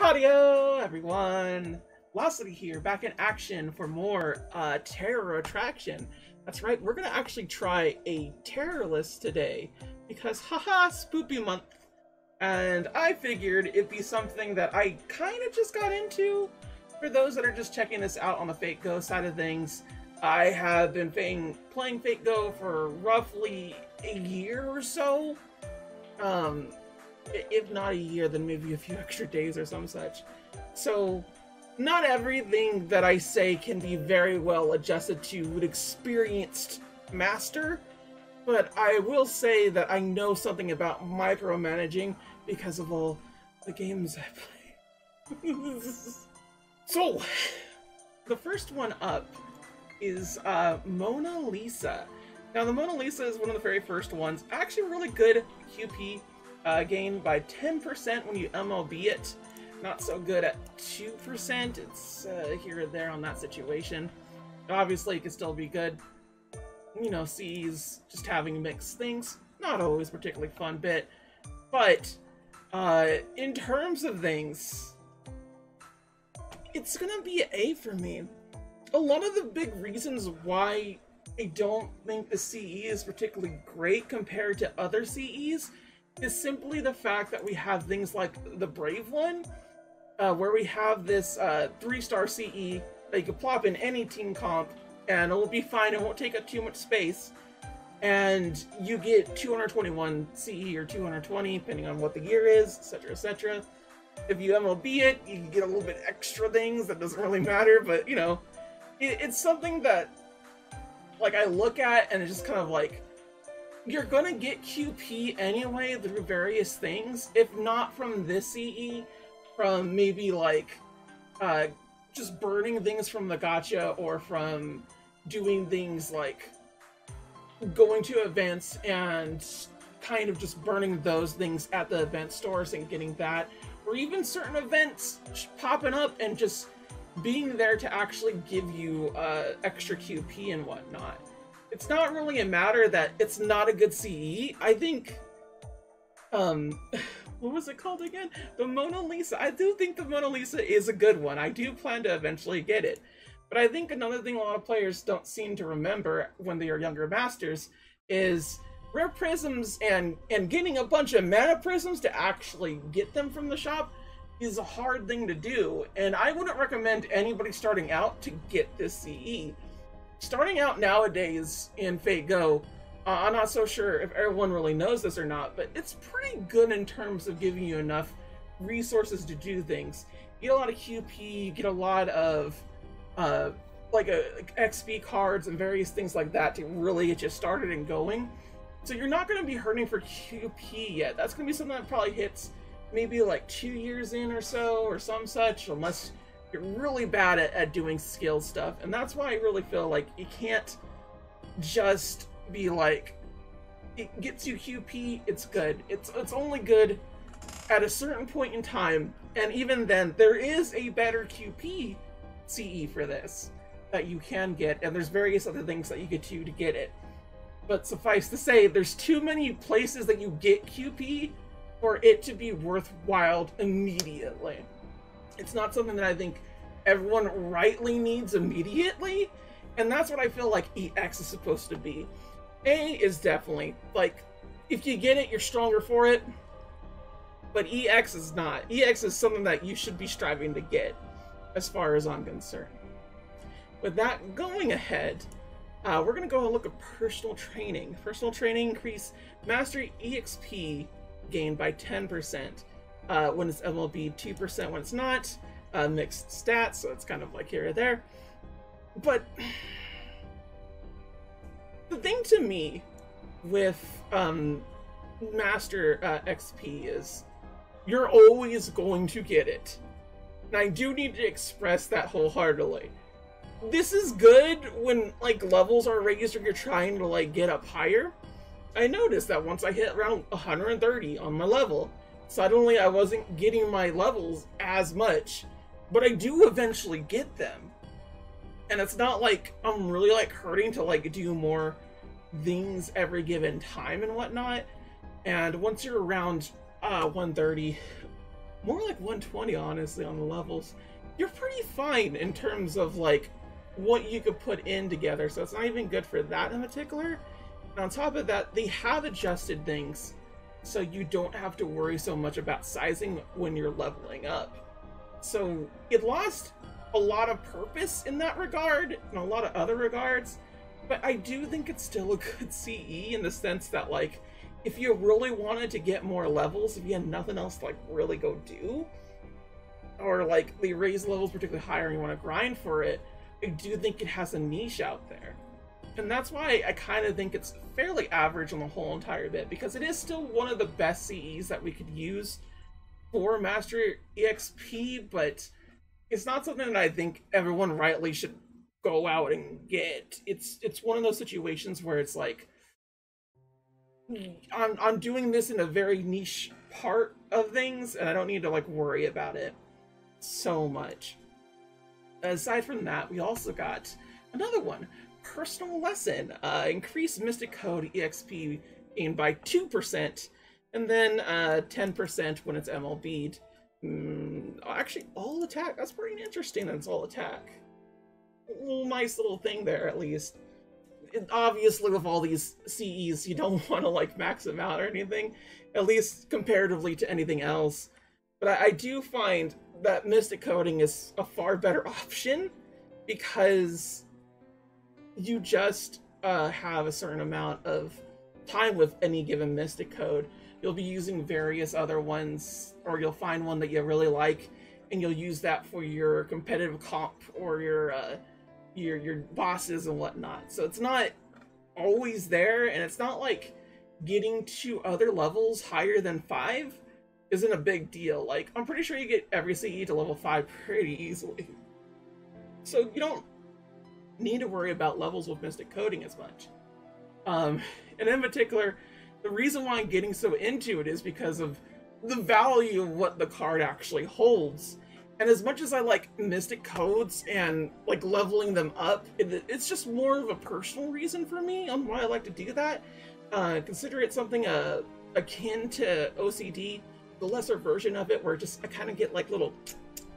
Howdy-o, everyone! Locity here, back in action for more uh, Terror Attraction. That's right, we're gonna actually try a terror list today, because haha, spoopy month. And I figured it'd be something that I kind of just got into. For those that are just checking this out on the Fate Go side of things, I have been playing, playing Fate Go for roughly a year or so. Um, if not a year, then maybe a few extra days or some such. So, not everything that I say can be very well adjusted to an experienced master, but I will say that I know something about micromanaging because of all the games I play. so, the first one up is uh, Mona Lisa. Now, the Mona Lisa is one of the very first ones. Actually, really good QP uh, gain by 10% when you MLB it. Not so good at 2%. It's uh, here or there on that situation. Obviously, it can still be good. You know, CE's just having mixed things. Not always particularly fun bit. But, uh, in terms of things, it's gonna be A for me. A lot of the big reasons why I don't think the CE is particularly great compared to other CEs is simply the fact that we have things like the Brave one, uh, where we have this uh, three-star CE that you can plop in any team comp, and it will be fine. It won't take up too much space, and you get 221 CE or 220, depending on what the gear is, etc., etc. If you MLB it, you get a little bit extra things that doesn't really matter, but you know, it, it's something that like I look at and it's just kind of like you're gonna get QP anyway through various things, if not from this CE, from maybe like uh, just burning things from the gacha or from doing things like going to events and kind of just burning those things at the event stores and getting that, or even certain events popping up and just being there to actually give you uh, extra QP and whatnot it's not really a matter that it's not a good CE. I think, um, what was it called again? The Mona Lisa. I do think the Mona Lisa is a good one. I do plan to eventually get it. But I think another thing a lot of players don't seem to remember when they are younger masters is rare prisms and and getting a bunch of mana prisms to actually get them from the shop is a hard thing to do. And I wouldn't recommend anybody starting out to get this CE starting out nowadays in Fate Go, uh, I'm not so sure if everyone really knows this or not, but it's pretty good in terms of giving you enough resources to do things. You get a lot of QP, you get a lot of uh, like a like XP cards and various things like that to really get you started and going. So you're not going to be hurting for QP yet. That's going to be something that probably hits maybe like two years in or so or some such, unless you're really bad at, at doing skill stuff. And that's why I really feel like you can't just be like, it gets you QP, it's good. It's, it's only good at a certain point in time. And even then, there is a better QP CE for this that you can get. And there's various other things that you get to to get it. But suffice to say, there's too many places that you get QP for it to be worthwhile immediately. It's not something that I think everyone rightly needs immediately, and that's what I feel like EX is supposed to be. A is definitely, like, if you get it, you're stronger for it, but EX is not. EX is something that you should be striving to get, as far as I'm concerned. With that going ahead, uh, we're going to go and look at personal training. Personal training increase mastery EXP gain by 10% uh, when it's MLB, 2% when it's not. Uh, mixed stats, so it's kind of like here or there. But the thing to me with um, Master uh, XP is you're always going to get it. And I do need to express that wholeheartedly. This is good when like levels are raised or you're trying to like get up higher. I noticed that once I hit around 130 on my level, suddenly I wasn't getting my levels as much, but I do eventually get them. And it's not like I'm really like hurting to like do more things every given time and whatnot. And once you're around uh, 130, more like 120 honestly on the levels. You're pretty fine in terms of like what you could put in together, so it's not even good for that in particular. And on top of that, they have adjusted things so you don't have to worry so much about sizing when you're leveling up. So it lost a lot of purpose in that regard, and a lot of other regards, but I do think it's still a good CE in the sense that, like, if you really wanted to get more levels, if you had nothing else to, like, really go do, or, like, the raise levels particularly higher and you want to grind for it, I do think it has a niche out there. And that's why I kind of think it's fairly average on the whole entire bit, because it is still one of the best CEs that we could use for Master EXP, but it's not something that I think everyone rightly should go out and get. It's it's one of those situations where it's like mm, I'm I'm doing this in a very niche part of things and I don't need to like worry about it so much. Aside from that, we also got another one, personal lesson. Uh increase Mystic Code EXP gain by 2% and then uh 10% when it's MLB'd. Mm, actually, all attack. That's pretty interesting. That's all attack. Little nice little thing there, at least. It, obviously, with all these CEs, you don't want to like max them out or anything, at least comparatively to anything else. But I, I do find that Mystic Coding is a far better option because you just uh, have a certain amount of time with any given Mystic Code you'll be using various other ones, or you'll find one that you really like, and you'll use that for your competitive comp or your uh, your your bosses and whatnot. So it's not always there, and it's not like getting to other levels higher than five isn't a big deal. Like I'm pretty sure you get every CE to level five pretty easily. So you don't need to worry about levels with Mystic Coding as much. Um, and in particular, the reason why I'm getting so into it is because of the value of what the card actually holds. And as much as I like Mystic Codes and like leveling them up, it, it's just more of a personal reason for me on why I like to do that. Uh, consider it something uh, akin to OCD, the lesser version of it, where just I kind of get like little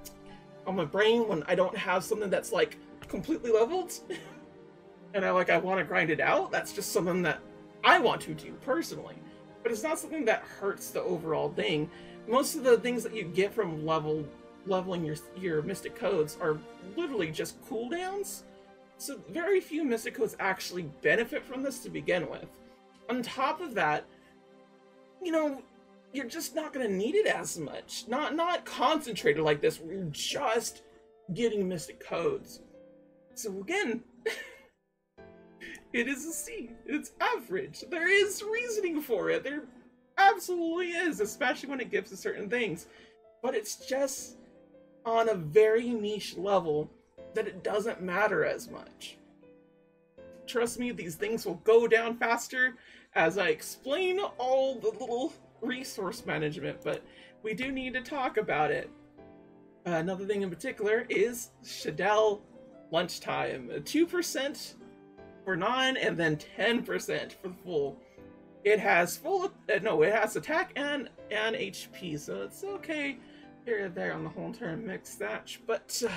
on my brain when I don't have something that's like completely leveled. and I like I want to grind it out. That's just something that I want to do personally, but it's not something that hurts the overall thing. Most of the things that you get from level leveling your your mystic codes are literally just cooldowns. So very few mystic codes actually benefit from this to begin with. On top of that, you know, you're just not going to need it as much. Not not concentrated like this where you're just getting mystic codes. So again, It is a C. It's average. There is reasoning for it. There absolutely is, especially when it gives to certain things. But it's just on a very niche level that it doesn't matter as much. Trust me, these things will go down faster as I explain all the little resource management, but we do need to talk about it. Another thing in particular is Chaldea lunchtime. 2% for nine, and then 10% for full. It has full, uh, no, it has attack and and HP, so it's okay here and there on the whole turn mix thatch, But uh,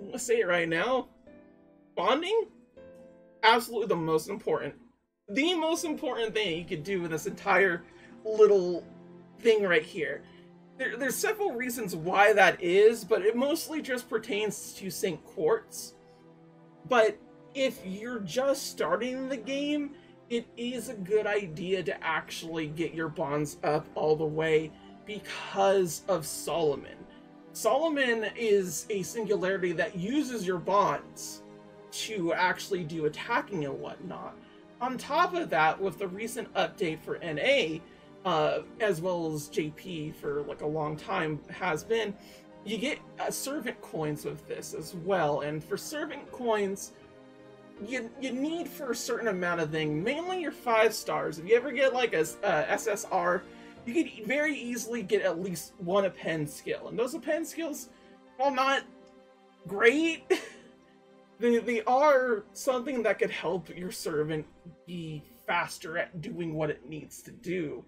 let's say it right now, bonding, absolutely the most important, the most important thing you could do in this entire little thing right here. There, there's several reasons why that is, but it mostly just pertains to St. Quartz. But if you're just starting the game, it is a good idea to actually get your bonds up all the way because of Solomon. Solomon is a singularity that uses your bonds to actually do attacking and whatnot. On top of that, with the recent update for NA, uh, as well as JP for like a long time has been, you get uh, servant coins with this as well. And for servant coins, you you need for a certain amount of thing, mainly your five stars. If you ever get like a uh, SSR, you can very easily get at least one append skill, and those append skills, while not great, they they are something that could help your servant be faster at doing what it needs to do.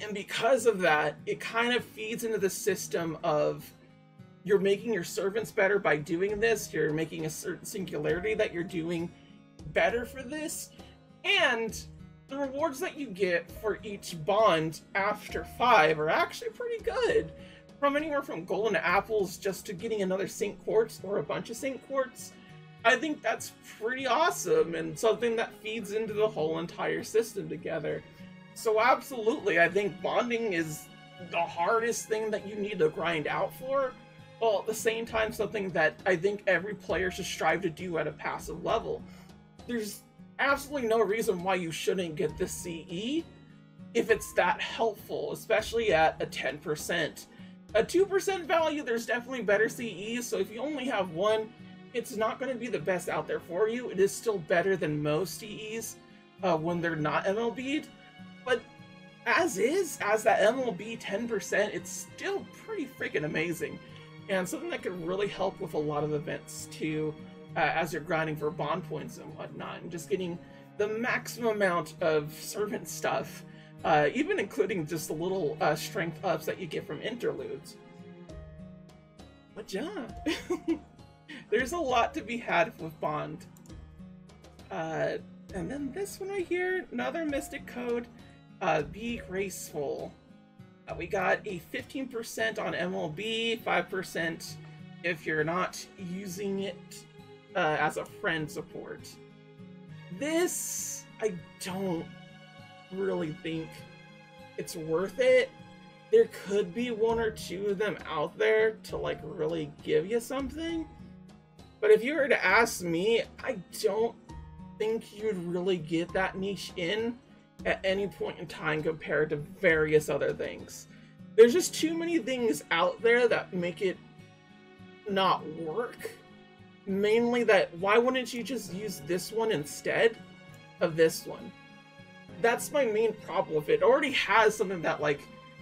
And because of that, it kind of feeds into the system of you're making your servants better by doing this, you're making a certain singularity that you're doing better for this, and the rewards that you get for each bond after five are actually pretty good. From anywhere from golden apples just to getting another Saint Quartz or a bunch of Saint Quartz. I think that's pretty awesome and something that feeds into the whole entire system together. So absolutely, I think bonding is the hardest thing that you need to grind out for, while at the same time something that I think every player should strive to do at a passive level. There's absolutely no reason why you shouldn't get the CE if it's that helpful, especially at a 10%. A 2% value, there's definitely better CEs, so if you only have one, it's not going to be the best out there for you. It is still better than most CEs uh, when they're not MLB'd, but as is, as that MLB 10%, it's still pretty freaking amazing. And something that could really help with a lot of events too, uh, as you're grinding for bond points and whatnot, and just getting the maximum amount of servant stuff, uh, even including just the little uh, strength ups that you get from interludes. But yeah, there's a lot to be had with Bond. Uh, and then this one right here, another Mystic Code, uh, Be Graceful. Uh, we got a 15% on MLB, 5% if you're not using it uh, as a friend support. This, I don't really think it's worth it. There could be one or two of them out there to like really give you something. But if you were to ask me, I don't think you'd really get that niche in at any point in time compared to various other things. There's just too many things out there that make it not work. Mainly that why wouldn't you just use this one instead of this one? That's my main problem with it. It already has something that like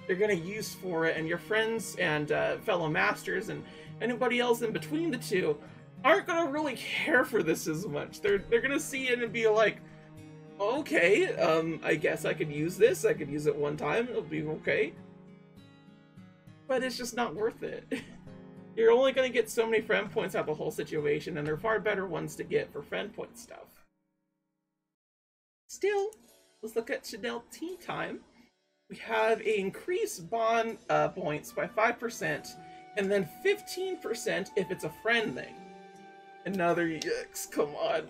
you're gonna use for it, and your friends and uh, fellow masters and anybody else in between the two aren't gonna really care for this as much. They're they're gonna see it and be like, okay, um, I guess I could use this. I could use it one time. It'll be okay. But it's just not worth it. You're only going to get so many friend points out of the whole situation, and there are far better ones to get for friend point stuff. Still, let's look at Chaldea Tea Time. We have a increased bond uh, points by 5%, and then 15% if it's a friend thing. Another EX, come on.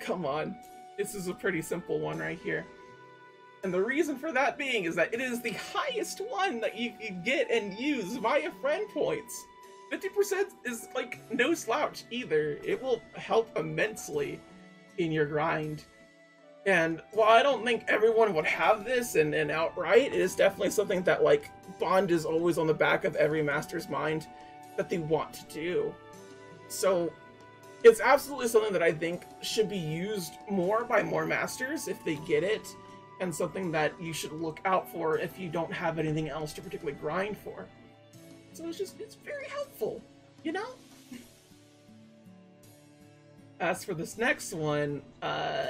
Come on. This is a pretty simple one right here. And the reason for that being is that it is the highest one that you can get and use via friend points. 50% is like no slouch either. It will help immensely in your grind. And while I don't think everyone would have this and, and outright, it is definitely something that like Bond is always on the back of every master's mind that they want to do. So it's absolutely something that I think should be used more by more masters if they get it, and something that you should look out for if you don't have anything else to particularly grind for. So it's just, it's very helpful, you know? As for this next one, uh,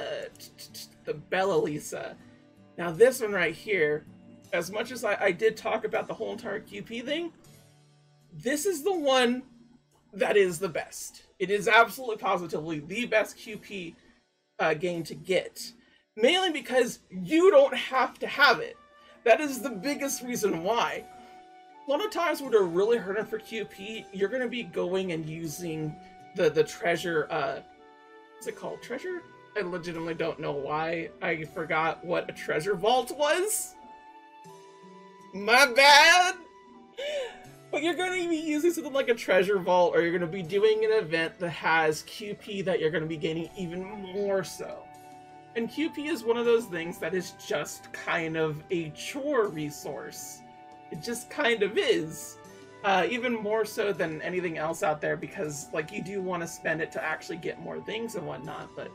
the Bella Lisa. Now this one right here, as much as I, I did talk about the whole entire QP thing, this is the one that is the best. It is absolutely positively the best QP uh, game to get. Mainly because you don't have to have it. That is the biggest reason why. A lot of times when they're really hurting for QP, you're going to be going and using the, the treasure, uh, what's it called? Treasure? I legitimately don't know why I forgot what a treasure vault was. My bad! But you're going to be using something like a treasure vault, or you're going to be doing an event that has QP that you're going to be gaining even more so. And QP is one of those things that is just kind of a chore resource. It just kind of is. Uh, even more so than anything else out there because, like, you do want to spend it to actually get more things and whatnot, but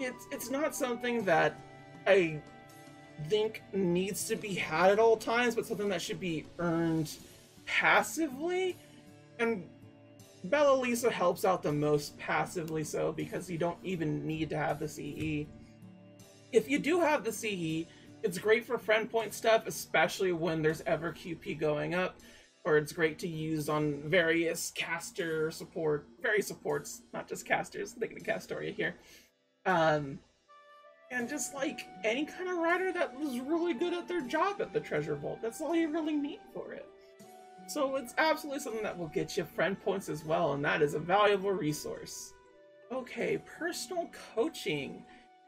it's, it's not something that I think needs to be had at all times, but something that should be earned passively, and Bella Lisa helps out the most passively so because you don't even need to have the CE. If you do have the CE, It's great for friend point stuff, especially when there's ever QP going up, or it's great to use on various caster support, various supports, not just casters, I'm thinking of Castoria here. Um, and just like any kind of rider that was really good at their job at the treasure vault. That's all you really need for it. So it's absolutely something that will get you friend points as well, and that is a valuable resource. Okay, personal coaching.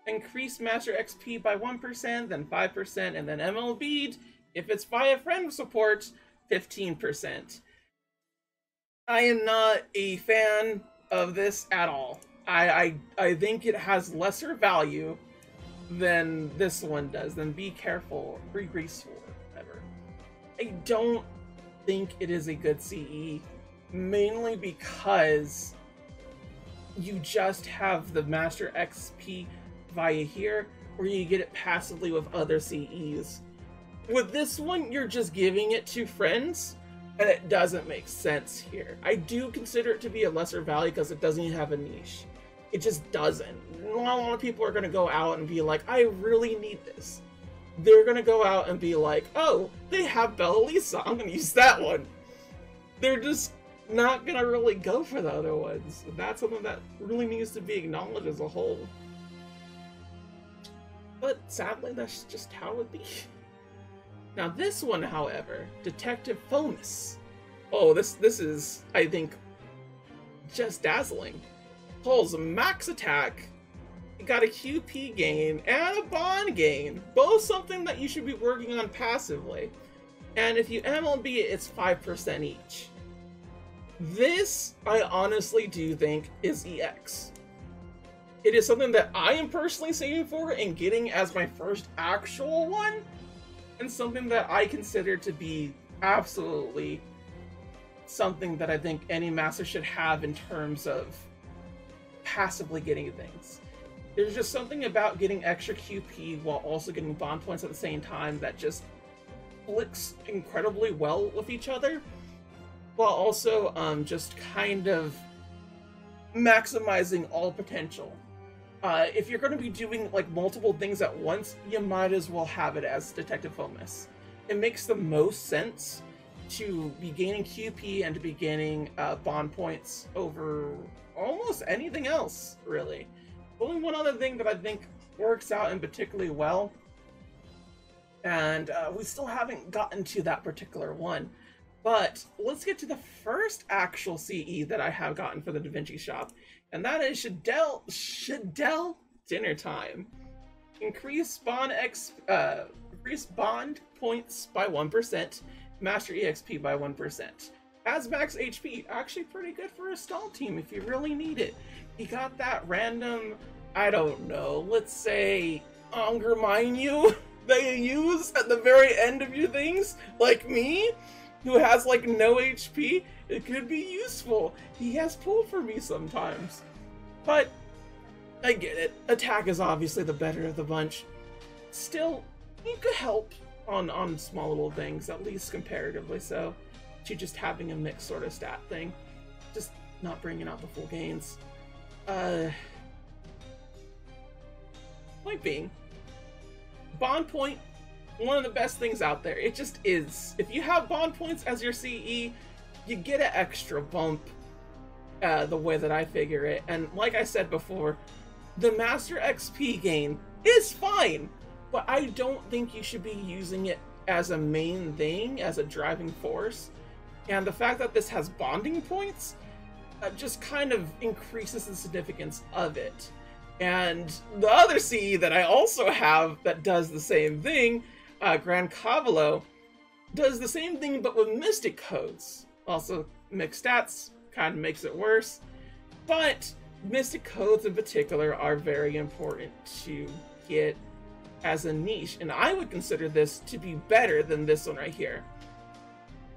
Increase master XP by 1%, then 5%, and then MLB, if it's via friend support, 15%. I am not a fan of this at all. I, I, I think it has lesser value than this one does, than Be Careful, Free Graceful, whatever. I don't think it is a good CE, mainly because you just have the Master XP via here, or you get it passively with other CEs. With this one, you're just giving it to friends, and it doesn't make sense here. I do consider it to be a lesser value because it doesn't have a niche. It just doesn't. Not a lot of people are going to go out and be like, I really need this. They're to go out and be like, oh, they have Bella Lisa. I'm to use that one. They're just not to really go for the other ones. That's something that really needs to be acknowledged as a whole. But sadly, that's just how it be. Now this one, however, Detective Fou-mes. Oh, this this is, I think, just dazzling pulls max attack, got a QP gain, and a bond gain. Both something that you should be working on passively. And if you MLB it, it's 5% each. This, I honestly do think, is EX. It is something that I am personally saving for and getting as my first actual one, and something that I consider to be absolutely something that I think any master should have in terms of passively getting things. There's just something about getting extra QP while also getting bond points at the same time that just clicks incredibly well with each other, while also um, just kind of maximizing all potential. Uh, if you're going to be doing like multiple things at once, you might as well have it as Detective Fou-mes. It makes the most sense to be gaining QP and to be gaining uh, bond points over almost anything else, really. Only one other thing that I think works out in particularly well, and uh, we still haven't gotten to that particular one. But let's get to the first actual CE that I have gotten for the Da Vinci Shop, and that is Chaldea Chaldea Dinner Time. Increase bond X uh, increase bond points by one percent, master EXP by one percent has max HP. Actually pretty good for a stall team if you really need it. He got that random, I don't know, let's say Angra Mainyu that you use at the very end of your things, like me, who has like no HP. It could be useful. He has pull for me sometimes. But I get it. Attack is obviously the better of the bunch. Still, you could help on on small little things, at least comparatively so to just having a mixed sort of stat thing. Just not bringing out the full gains. Uh, point being, Bond Point, one of the best things out there. It just is. If you have Bond Points as your CE, you get an extra bump uh, the way that I figure it. And like I said before, the Master XP gain is fine, but I don't think you should be using it as a main thing, as a driving force. And the fact that this has bonding points uh, just kind of increases the significance of it. And the other CE that I also have that does the same thing, uh, Grand Cavallo, does the same thing but with Mystic Codes. Also, mixed stats kind of makes it worse. But Mystic Codes in particular are very important to get as a niche, and I would consider this to be better than this one right here.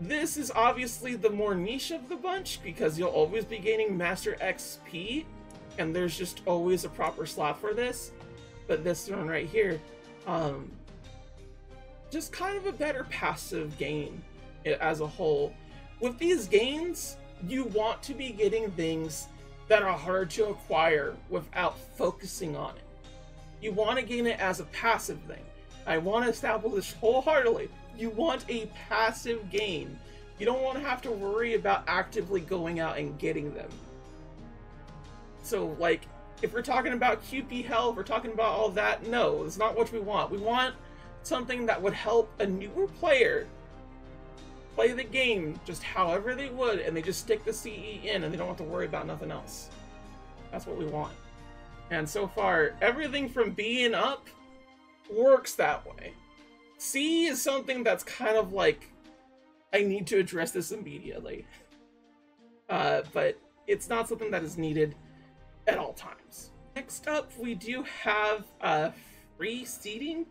This is obviously the more niche of the bunch because you'll always be gaining Master XP, and there's just always a proper slot for this. But this one right here, um, just kind of a better passive gain as a whole. With these gains, you want to be getting things that are hard to acquire without focusing on it. You want to gain it as a passive thing. I want to establish wholeheartedly. You want a passive gain. You don't want to have to worry about actively going out and getting them. So, like, if we're talking about QP health, we're talking about all that, no, it's not what we want. We want something that would help a newer player play the game just however they would, and they just stick the CE in and they don't have to worry about nothing else. That's what we want. And so far, everything from B and up works that way. C is something that's kind of like, I need to address this immediately. Uh, but it's not something that is needed at all times. Next up, we do have uh, free seating.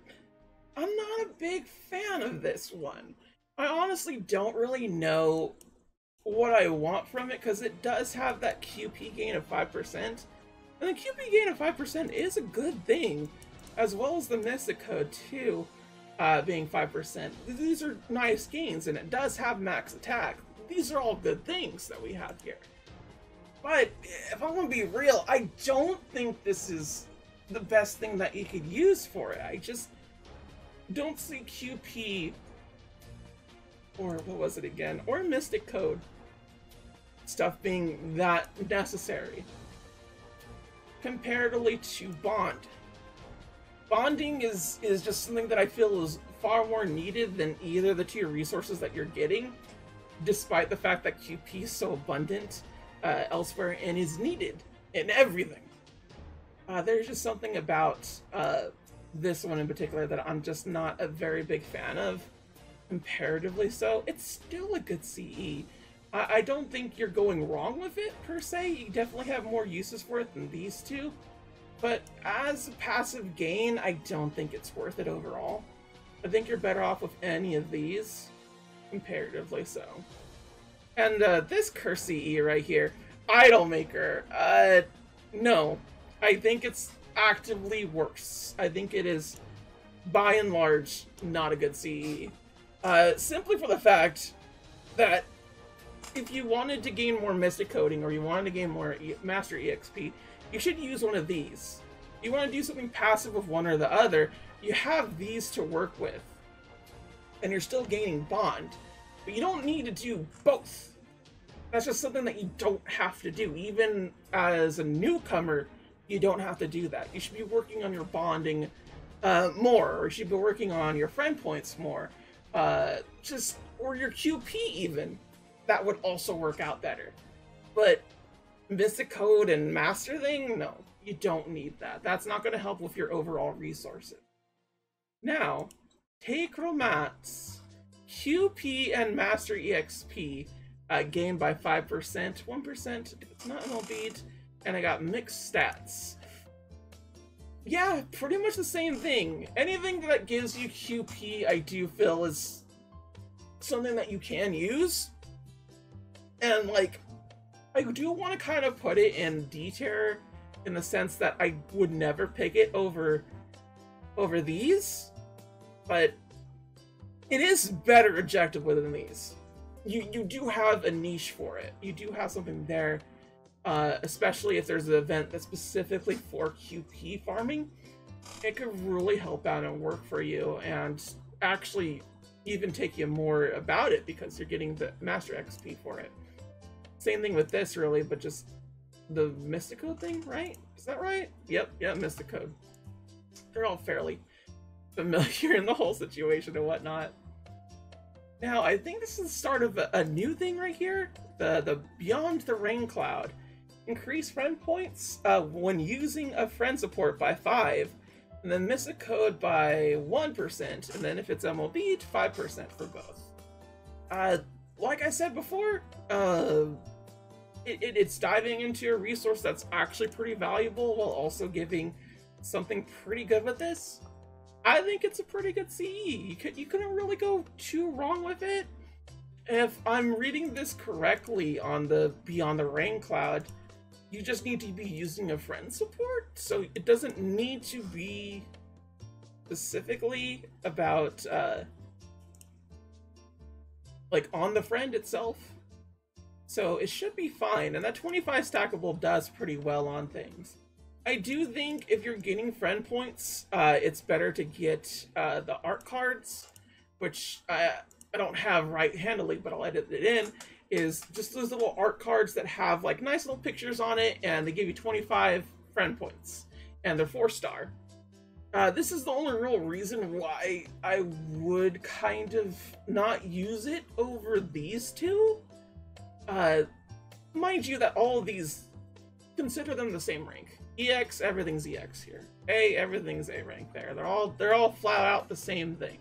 I'm not a big fan of this one. I honestly don't really know what I want from it because it does have that QP gain of 5%. And the QP gain of 5% is a good thing, as well as the Mystic Code too, uh, being 5%. These are nice gains, and it does have max attack. These are all good things that we have here. But if I'm gonna be real, I don't think this is the best thing that you could use for it. I just don't see QP or what was it again? Or Mystic Code stuff being that necessary comparatively to Bond. Bonding is is just something that I feel is far more needed than either the two resources that you're getting, despite the fact that QP is so abundant uh, elsewhere and is needed in everything. Uh, there's just something about uh, this one in particular that I'm just not a very big fan of, comparatively so. It's still a good CE. I, I don't think you're going wrong with it, per se. You definitely have more uses for it than these two. But as a passive gain, I don't think it's worth it overall. I think you're better off with any of these, comparatively so. And uh, this curse CE right here, Idolmaker, uh, no. I think it's actively worse. I think it is, by and large, not a good CE. Uh, simply for the fact that if you wanted to gain more Mystic Coding or you wanted to gain more e Master EXP, you should use one of these. You want to do something passive with one or the other, you have these to work with. And you're still gaining Bond. But you don't need to do both. That's just something that you don't have to do. Even as a newcomer, you don't have to do that. You should be working on your bonding uh, more, or you should be working on your friend points more. Uh, just, or your QP even. That would also work out better. But Mystic Code and Master Thing, no, you don't need that. That's not going to help with your overall resources. Now, take Romance, QP and Master EXP uh, gained by 5%, 1% it's not MLB, and I got mixed stats. Yeah, pretty much the same thing. Anything that gives you QP, I do feel is something that you can use. And, like, I do want to kind of put it in D tier in the sense that I would never pick it over over these, but it is better objectively than these. You you do have a niche for it. You do have something there, uh, especially if there's an event that's specifically for QP farming. It could really help out and work for you, and actually even take you more about it because you're getting the master XP for it. Same thing with this, really, but just the Mystic Code thing, right? Is that right? Yep, yep, Mystic Code. They're all fairly familiar in the whole situation and whatnot. Now, I think this is the start of a, a new thing right here. The the Beyond the Rain Cloud. Increase friend points uh, when using a friend support by 5, and then Mystic Code by 1%, and then if it's MLB, 5% for both. Uh, like I said before, uh, it, it, it's diving into a resource that's actually pretty valuable while also giving something pretty good with this. I think it's a pretty good CE. You, could, you couldn't really go too wrong with it. If I'm reading this correctly on the Beyond the Rain Cloud, you just need to be using a friend support, so it doesn't need to be specifically about uh, like on the friend itself. So it should be fine, and that 25 stackable does pretty well on things. I do think if you're getting friend points, uh, it's better to get uh, the art cards, which I, I don't have right handily, but I'll edit it in. Is just those little art cards that have like nice little pictures on it, and they give you 25 friend points, and they're four star. Uh, this is the only real reason why I would kind of not use it over these two. Uh, mind you that all these consider them the same rank. EX, everything's EX here. A, everything's A rank there. They're all they're all flat out the same thing.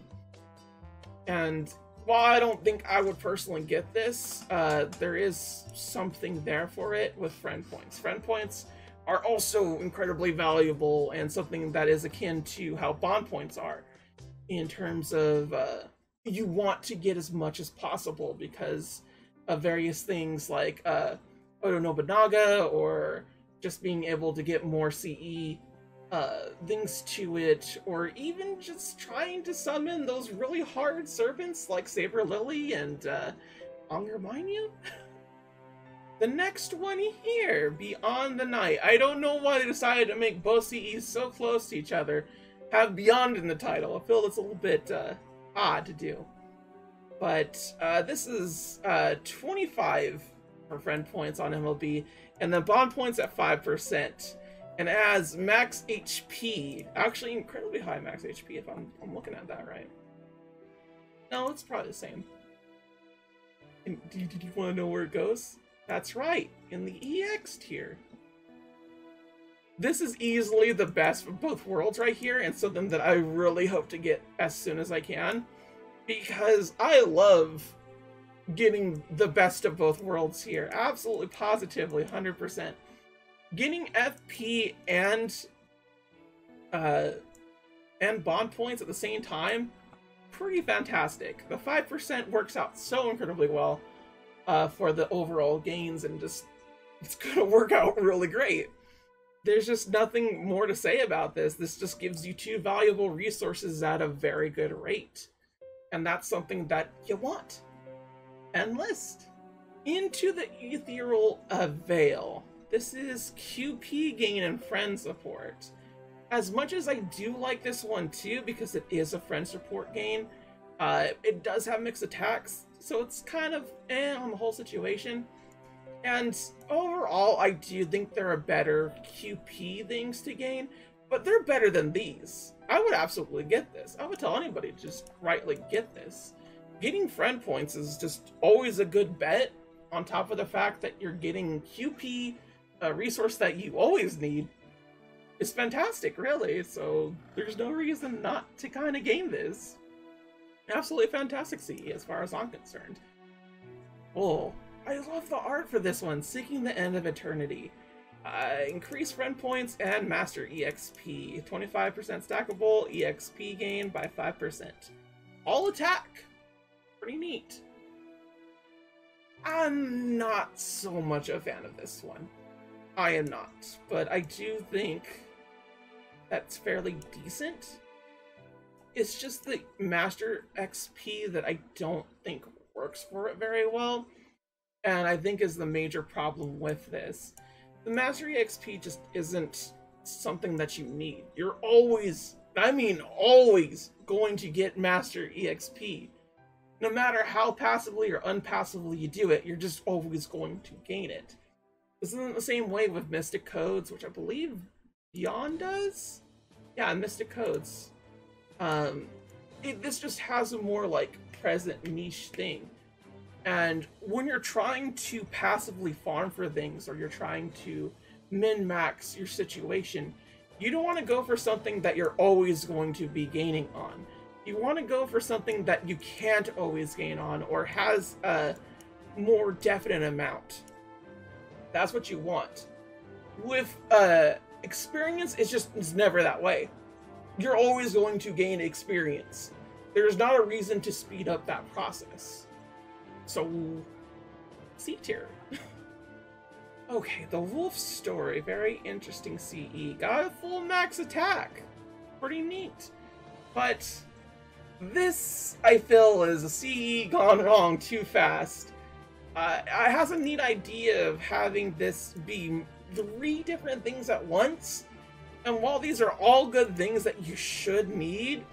And while I don't think I would personally get this, uh, there is something there for it with friend points. Friend points are also incredibly valuable and something that is akin to how bond points are in terms of uh, you want to get as much as possible because of various things like uh, Oda Nobunaga or just being able to get more CE uh, things to it, or even just trying to summon those really hard serpents like Saber Lily and uh, Angra Mainyu. the next one here, Beyond the Night. I don't know why they decided to make both CEs so close to each other, have Beyond in the title. I feel that's a little bit uh, odd to do. But uh, this is uh, 25 for friend points on MLB, and then bond points at 5%. And as max HP, actually incredibly high max HP if I'm, I'm looking at that right. No, it's probably the same. And do, did you want to know where it goes? That's right, in the EX tier. This is easily the best of both worlds right here, and something that I really hope to get as soon as I can. Because I love getting the best of both worlds here. Absolutely, positively, 100%. Getting FP and uh, and bond points at the same time, pretty fantastic. The 5% works out so incredibly well uh, for the overall gains and just it's gonna work out really great. There's just nothing more to say about this. This just gives you two valuable resources at a very good rate. And that's something that you want enlist into the ethereal veil. This is QP gain and friend support. As much as I do like this one too, because it is a friend support gain, uh, it does have mixed attacks, so it's kind of eh on the whole situation. And overall, I do think there are better QP things to gain, but they're better than these. I would absolutely get this. I would tell anybody to just rightly get this getting friend points is just always a good bet on top of the fact that you're getting QP, a uh, resource that you always need, is fantastic, really. So there's no reason not to kind of gain this. Absolutely fantastic CE as far as I'm concerned. Oh, I love the art for this one, Seeking the End of Eternity. Uh, increase friend points and master EXP. 25% stackable, EXP gain by 5%. All attack! pretty neat. I'm not so much a fan of this one. I am not, but I do think that's fairly decent. It's just the Master XP that I don't think works for it very well, and I think is the major problem with this. The mastery XP just isn't something that you need. You're always, I mean always, going to get Master EXP no matter how passively or unpassively you do it, you're just always going to gain it. This isn't the same way with Mystic Codes, which I believe Beyond does? Yeah, Mystic Codes. Um, it, this just has a more like present niche thing. And when you're trying to passively farm for things or you're trying to min-max your situation, you don't want to go for something that you're always going to be gaining on you want to go for something that you can't always gain on or has a more definite amount. That's what you want. With uh, experience, it's just it's never that way. You're always going to gain experience. There's not a reason to speed up that process. So, C tier. okay, the wolf story. Very interesting CE. Got a full max attack. Pretty neat. But this, I feel, is a CE gone wrong too fast. Uh, I has a neat idea of having this be three different things at once, And while these are all good things that you should need,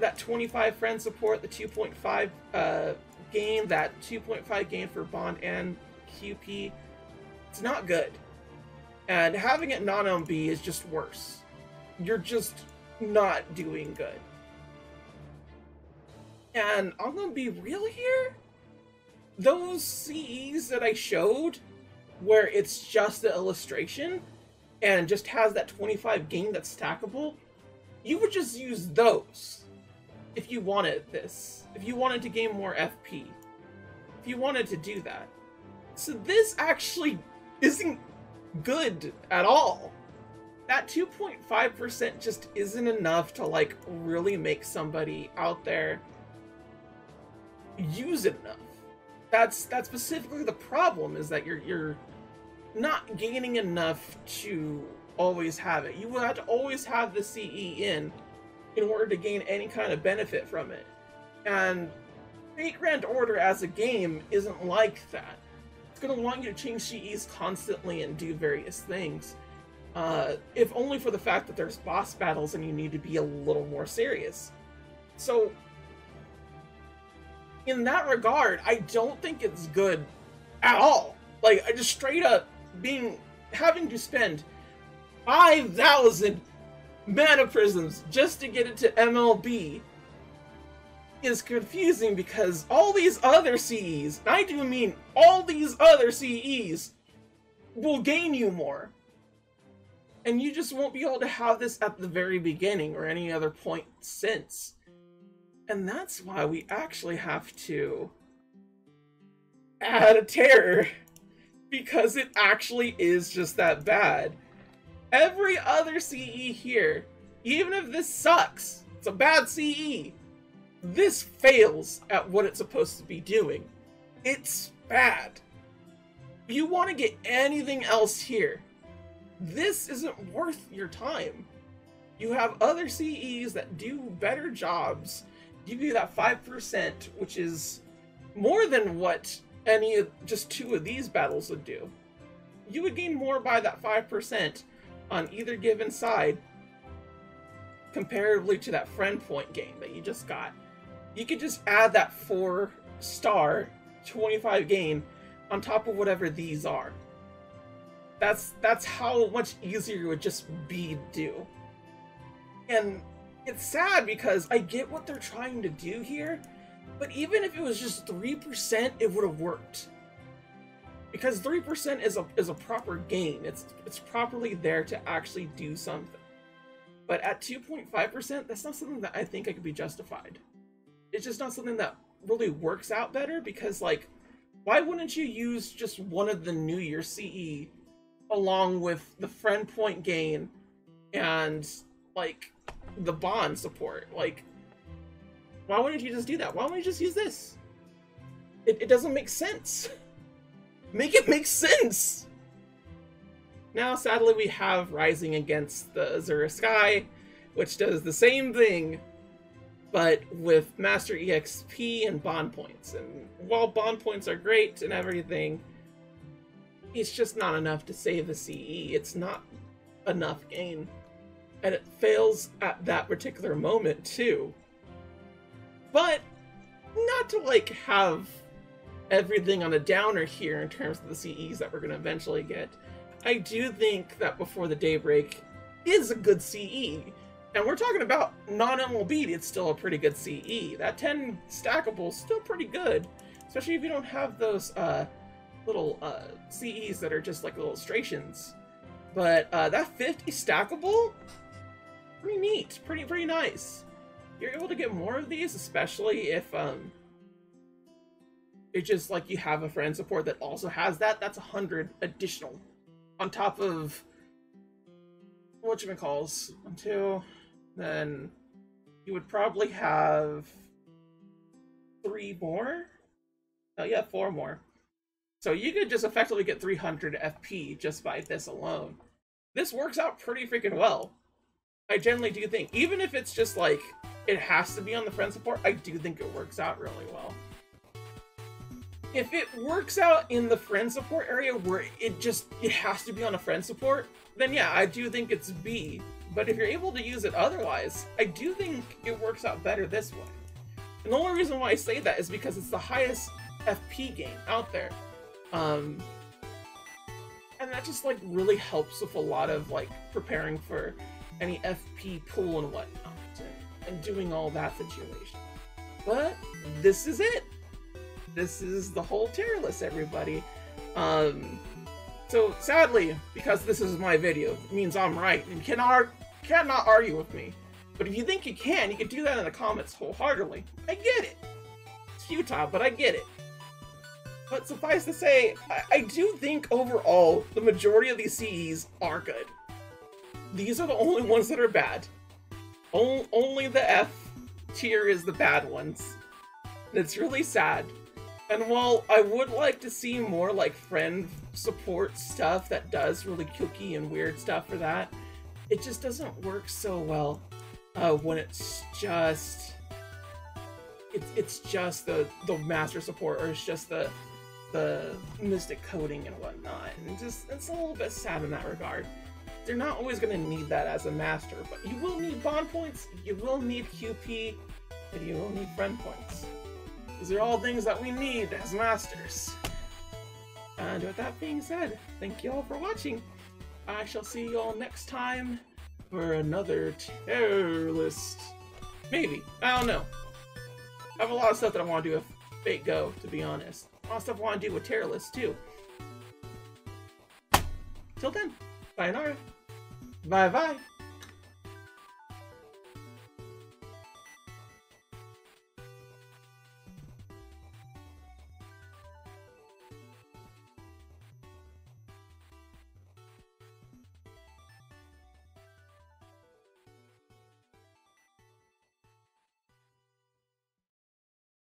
that 25 friend support, the 2.5 uh, gain, that 2.5 gain for Bond and QP, it's not good. And having it non MB is just worse. You're just not doing good. And I'm gonna be real here. Those CEs that I showed, where it's just the illustration and just has that 25 gain that's stackable, you would just use those if you wanted this. If you wanted to gain more FP. If you wanted to do that. So this actually isn't good at all. That 2.5% just isn't enough to like really make somebody out there use it enough. That's that's specifically the problem is that you're you're not gaining enough to always have it. You will have to always have the CE in in order to gain any kind of benefit from it. And Fate Grand Order as a game isn't like that. It's going to want you to change CEs constantly and do various things. Uh, if only for the fact that there's boss battles and you need to be a little more serious. So, in that regard, I don't think it's good at all. Like, I just straight up being having to spend 5,000 mana prisms just to get it to MLB is confusing because all these other CEs, I do mean all these other CEs, will gain you more. And you just won't be able to have this at the very beginning or any other point since. And that's why we actually have to add a terror because it actually is just that bad. Every other CE here, even if this sucks, it's a bad CE, this fails at what it's supposed to be doing. It's bad. You want to get anything else here, this isn't worth your time. You have other CEs that do better jobs, give you that 5%, which is more than what any of just two of these battles would do. You would gain more by that 5% on either given side comparatively to that friend point game that you just got. You could just add that 4 star 25 gain on top of whatever these are. That's that's how much easier it would just be do. And it's sad because I get what they're trying to do here, but even if it was just 3%, it would have worked. Because 3% is a is a proper gain. It's it's properly there to actually do something. But at 2.5%, that's not something that I think I could be justified. It's just not something that really works out better because like why wouldn't you use just one of the New Year CE along with the friend point gain and like the bond support? Like why wouldn't you just do that? Why wouldn't you just use this? It, it doesn't make sense. Make it make sense! Now, sadly, we have Rising against the Azura Sky, which does the same thing, but with Master EXP and Bond points. And while Bond points are great and everything, it's just not enough to save the CE. It's not enough gain. And it fails at that particular moment, too. But not to like have everything on a downer here in terms of the CEs that we're going to eventually get. I do think that Before the Daybreak is a good CE. And we're talking about non-MLB, it's still a pretty good CE. That 10 stackable is still pretty good. Especially if you don't have those uh, little uh, CEs that are just like illustrations. But uh, that 50 stackable, pretty neat, pretty, pretty nice you're able to get more of these, especially if um it's just like you have a friend support that also has that. That's a hundred additional on top of what you calls until then you would probably have three more. Oh yeah, four more. So you could just effectively get 300 FP just by this alone. This works out pretty freaking well. I generally do think, even if it's just like it has to be on the friend support, I do think it works out really well. If it works out in the friend support area where it just it has to be on a friend support, then yeah, I do think it's B. But if you're able to use it otherwise, I do think it works out better this way. And the only reason why I say that is because it's the highest FP game out there. Um, and that just like really helps with a lot of like preparing for any FP pool and whatnot and, and doing all that situation. But this is it. This is the whole tier list, everybody. Um, so sadly, because this is my video, it means I'm right and cannot cannot argue with me. But if you think you can, you can do that in the comments wholeheartedly. I get it. It's futile, but I get it. But suffice to say, I, I do think overall, the majority of these CEs are good. These are the only ones that are bad. O only the F tier is the bad ones. And it's really sad. And while I would like to see more like friend support stuff that does really kooky and weird stuff for that, it just doesn't work so well uh, when it's just it's it's just the the master support or it's just the the mystic coding and whatnot. And just it's a little bit sad in that regard. They're not always going to need that as a master, but you will need bond points, you will need QP, and you will need friend points. These are all things that we need as masters. And with that being said, thank you all for watching. I shall see you all next time for another tier list. Maybe. I don't know. I have a lot of stuff that I want to do with Fate Go, to be honest. A lot of stuff I want to do with tier list, too. Till then, bye, sayonara. Bye-bye.